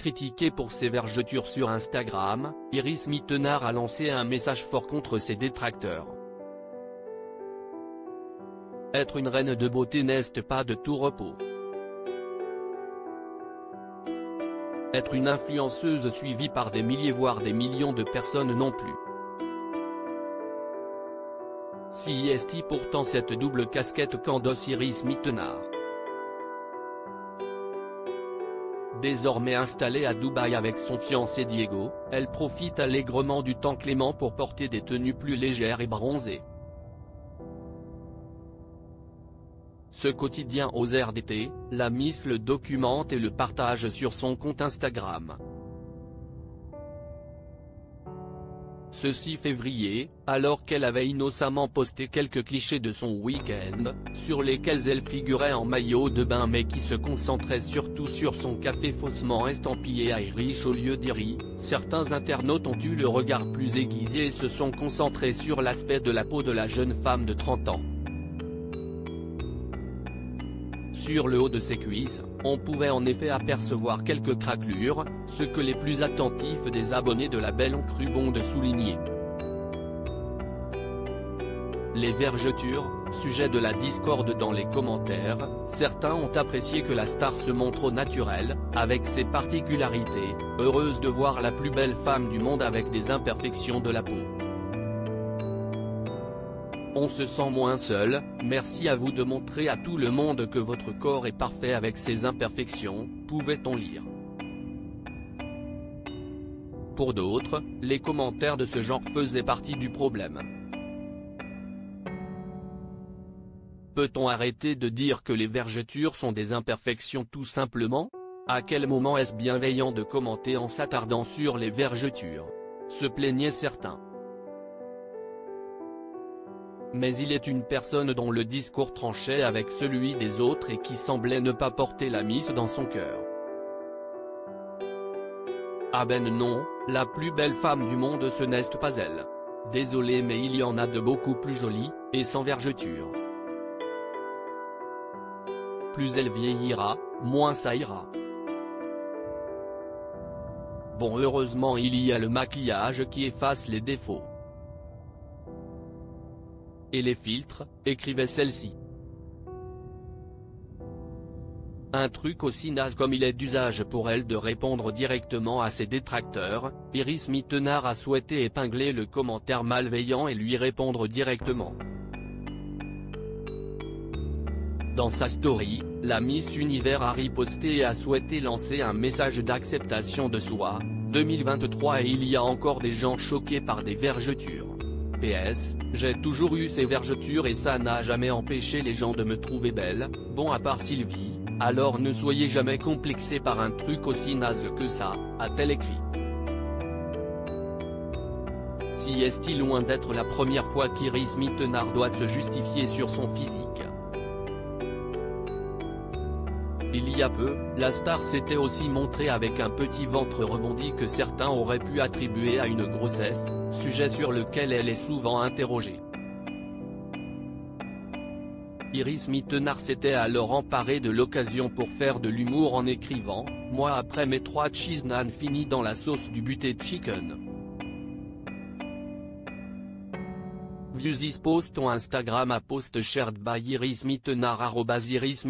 Critiquée pour ses vergetures sur Instagram, Iris Mittenard a lancé un message fort contre ses détracteurs. Être une reine de beauté n'est pas de tout repos? Être une influenceuse suivie par des milliers voire des millions de personnes non plus. Si est pourtant cette double casquette qu'endosse Iris Mittenard? Désormais installée à Dubaï avec son fiancé Diego, elle profite allègrement du temps clément pour porter des tenues plus légères et bronzées. Ce quotidien aux airs d'été, la Miss le documente et le partage sur son compte Instagram. Ce 6 février, alors qu'elle avait innocemment posté quelques clichés de son week-end, sur lesquels elle figurait en maillot de bain mais qui se concentraient surtout sur son café faussement estampillé Irish au lieu d'Iri, certains internautes ont eu le regard plus aiguisé et se sont concentrés sur l'aspect de la peau de la jeune femme de 30 ans. Sur le haut de ses cuisses, on pouvait en effet apercevoir quelques craquelures, ce que les plus attentifs des abonnés de la Belle ont cru bon de souligner. Les vergetures, sujet de la discorde dans les commentaires, certains ont apprécié que la star se montre au naturel, avec ses particularités, heureuse de voir la plus belle femme du monde avec des imperfections de la peau. On se sent moins seul, merci à vous de montrer à tout le monde que votre corps est parfait avec ses imperfections, pouvait-on lire? Pour d'autres, les commentaires de ce genre faisaient partie du problème. Peut-on arrêter de dire que les vergetures sont des imperfections tout simplement? À quel moment est-ce bienveillant de commenter en s'attardant sur les vergetures? Se plaignaient certains mais il est une personne dont le discours tranchait avec celui des autres et qui semblait ne pas porter la mise dans son cœur. Ah ben non, la plus belle femme du monde ce n'est pas elle. Désolé mais il y en a de beaucoup plus jolies, et sans vergeture. Plus elle vieillira, moins ça ira. Bon heureusement il y a le maquillage qui efface les défauts. Et les filtres, écrivait celle-ci. Un truc aussi naze comme il est d'usage pour elle de répondre directement à ses détracteurs, Iris Mittenard a souhaité épingler le commentaire malveillant et lui répondre directement. Dans sa story, la Miss Univers a riposté et a souhaité lancer un message d'acceptation de soi, 2023 et il y a encore des gens choqués par des vergetures. PS, j'ai toujours eu ces vergetures et ça n'a jamais empêché les gens de me trouver belle, bon à part Sylvie, alors ne soyez jamais complexé par un truc aussi naze que ça, a-t-elle écrit. Si est-il loin d'être la première fois qu'Iris Mittenard doit se justifier sur son physique? Il y a peu, la star s'était aussi montrée avec un petit ventre rebondi que certains auraient pu attribuer à une grossesse, sujet sur lequel elle est souvent interrogée. Iris Mittenard s'était alors emparée de l'occasion pour faire de l'humour en écrivant « Moi après mes trois cheese nan finis dans la sauce du buté chicken ». Views post ton Instagram à post shared by Iris Mittenard Iris